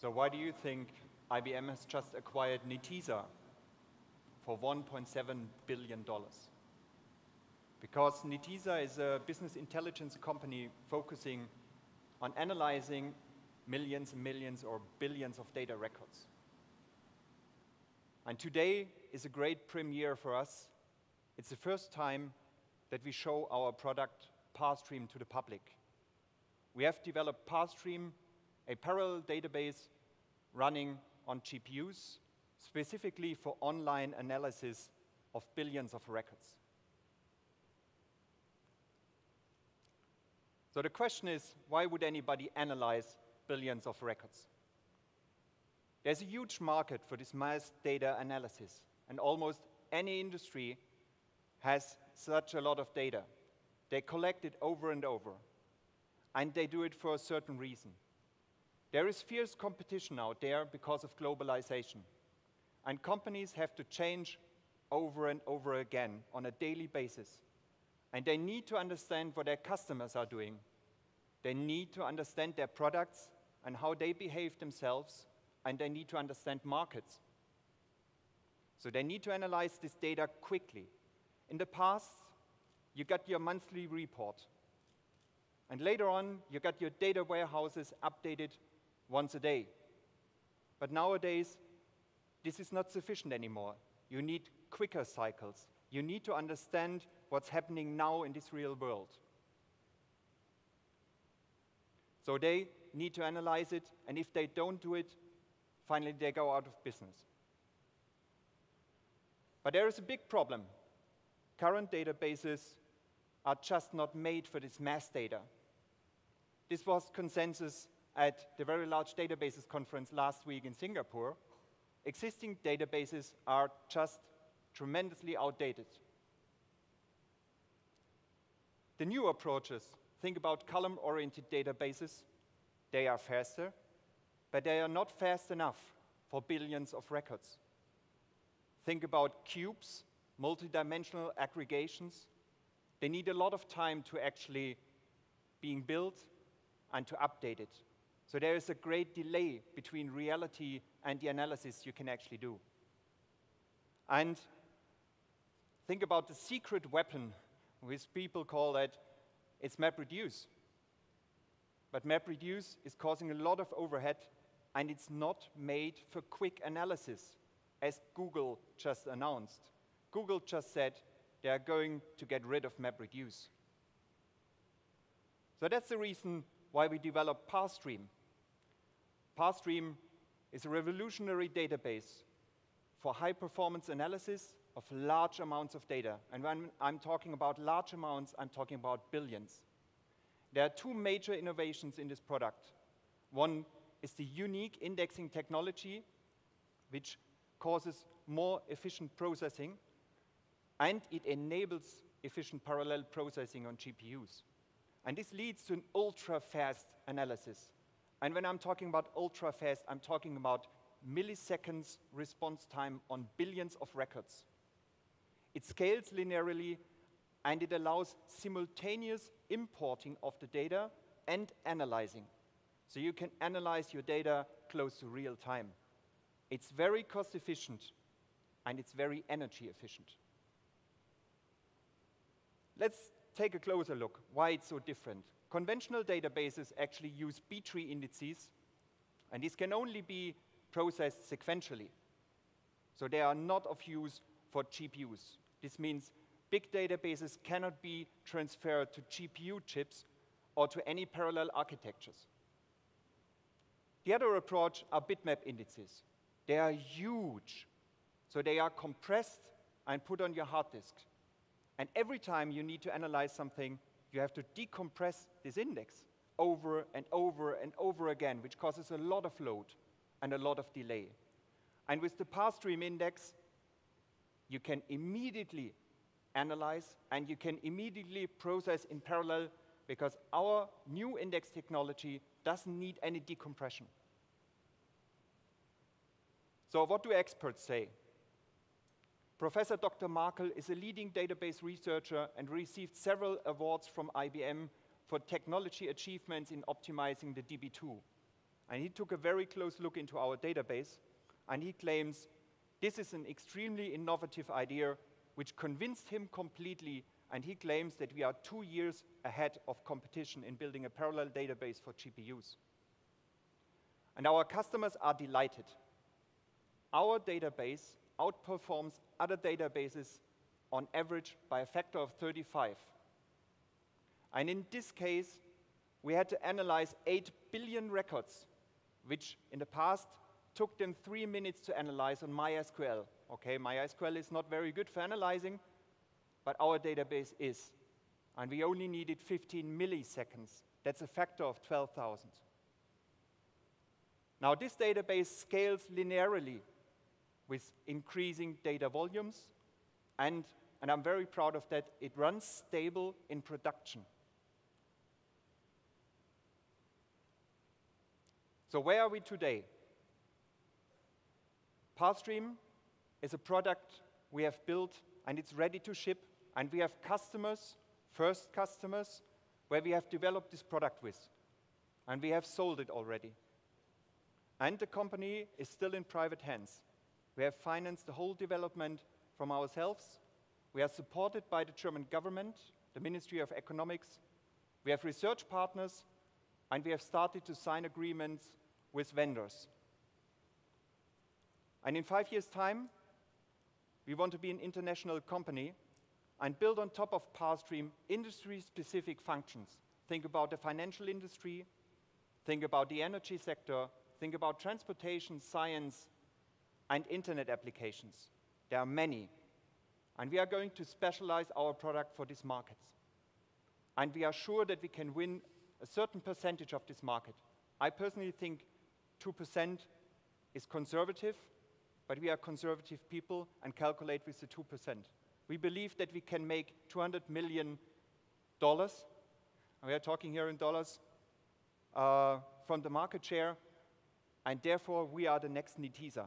So why do you think IBM has just acquired Netezza for $1.7 billion? Because Netezza is a business intelligence company focusing on analyzing millions and millions or billions of data records. And today is a great premiere for us. It's the first time that we show our product ParStream to the public. We have developed ParStream, a parallel database running on GPUs, specifically for online analysis of billions of records. So the question is, why would anybody analyze billions of records? There's a huge market for this mass data analysis, and almost any industry has such a lot of data. They collect it over and over, and they do it for a certain reason. There is fierce competition out there because of globalization, and companies have to change over and over again on a daily basis. And they need to understand what their customers are doing. They need to understand their products and how they behave themselves, and they need to understand markets. So they need to analyze this data quickly. In the past, you got your monthly report, and later on, you got your data warehouses updated once a day. But nowadays, this is not sufficient anymore. You need quicker cycles. You need to understand what's happening now in this real world. So they need to analyze it, and if they don't do it, finally they go out of business. But there is a big problem. Current databases are just not made for this mass data. This was consensus at the Very Large Databases Conference last week in Singapore, existing databases are just tremendously outdated. The new approaches, think about column-oriented databases, they are faster, but they are not fast enough for billions of records. Think about cubes, multidimensional aggregations. They need a lot of time to actually being built and to update it. So there is a great delay between reality and the analysis you can actually do. And think about the secret weapon, which people call that it's MapReduce. But MapReduce is causing a lot of overhead, and it's not made for quick analysis, as Google just announced. Google just said they are going to get rid of MapReduce. So that's the reason why we developed ParStream. ParStream is a revolutionary database for high performance analysis of large amounts of data. And when I'm talking about large amounts, I'm talking about billions. There are two major innovations in this product. One is the unique indexing technology, which causes more efficient processing, and it enables efficient parallel processing on GPUs. And this leads to an ultra-fast analysis. And when I'm talking about ultra fast, I'm talking about milliseconds response time on billions of records. It scales linearly and it allows simultaneous importing of the data and analyzing. So you can analyze your data close to real time. It's very cost efficient and it's very energy efficient. Let's take a closer look why it's so different. Conventional databases actually use B-tree indices, and these can only be processed sequentially. So they are not of use for GPUs. This means big databases cannot be transferred to GPU chips or to any parallel architectures. The other approach are bitmap indices. They are huge, so they are compressed and put on your hard disk. And every time you need to analyze something, you have to decompress this index over and over and over again, which causes a lot of load and a lot of delay. And with the ParStream index, you can immediately analyze and you can immediately process in parallel because our new index technology doesn't need any decompression. So what do experts say? Professor Dr. Markl is a leading database researcher and received several awards from IBM for technology achievements in optimizing the DB2. and he took a very close look into our database, and he claims this is an extremely innovative idea which convinced him completely, and he claims that we are two years ahead of competition in building a parallel database for GPUs. And our customers are delighted. Our database outperforms other databases on average by a factor of 35. And in this case, we had to analyze 8 billion records, which in the past took them three minutes to analyze on MySQL. Okay, MySQL is not very good for analyzing, but our database is. And we only needed 15 milliseconds. That's a factor of 12,000. Now, this database scales linearly with increasing data volumes, and, and I'm very proud of that, it runs stable in production. So where are we today? ParStream is a product we have built and it's ready to ship, and we have customers, first customers, where we have developed this product with, and we have sold it already. And the company is still in private hands. We have financed the whole development from ourselves. We are supported by the German government, the Ministry of Economics. We have research partners, and we have started to sign agreements with vendors. And in five years' time, we want to be an international company and build on top of ParStream industry-specific functions. Think about the financial industry, think about the energy sector, think about transportation, science, and internet applications. There are many. And we are going to specialize our product for these markets. And we are sure that we can win a certain percentage of this market. I personally think 2% is conservative, but we are conservative people and calculate with the 2%. We believe that we can make $200 million, we are talking here in dollars, uh, from the market share, and therefore we are the next Netezza.